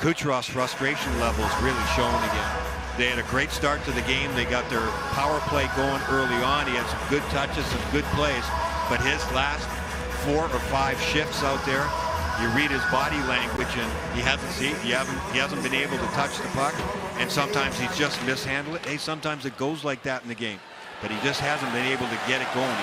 Kucherov's frustration levels really showing again. They had a great start to the game. They got their power play going early on. He had some good touches, some good plays, but his last four or five shifts out there, you read his body language and he hasn't seen, he haven't, he hasn't been able to touch the puck, and sometimes he's just mishandled it. Hey, sometimes it goes like that in the game, but he just hasn't been able to get it going.